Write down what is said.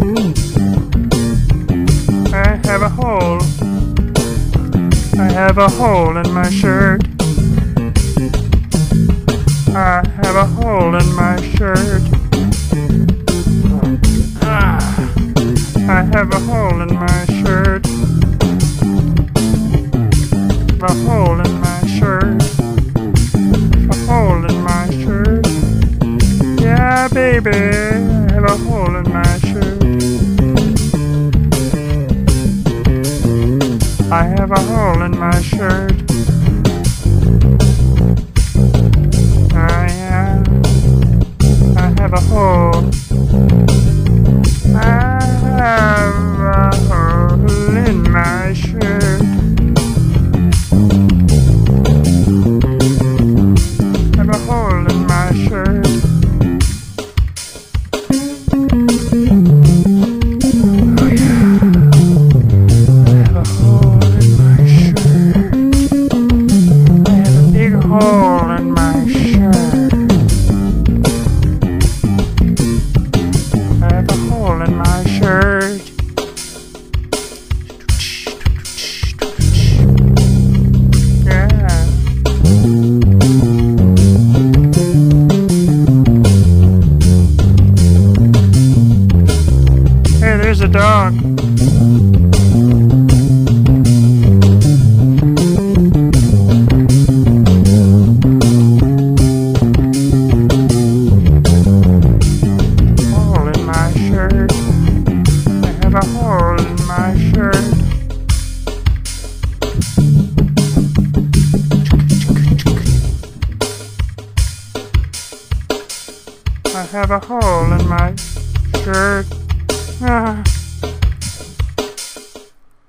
I have a hole. I have a hole in my shirt. I have a hole in my shirt. Ah, I have a hole in my shirt. A hole in my shirt. A hole in my shirt. Yeah, baby, I have a hole in my shirt. I am. I have a hole. I have a hole in my shirt. I have a hole in my shirt. Hole in my shirt. I have a hole in my shirt. Yeah. Hey, there's a dog. I have a hole in my shirt. Ah.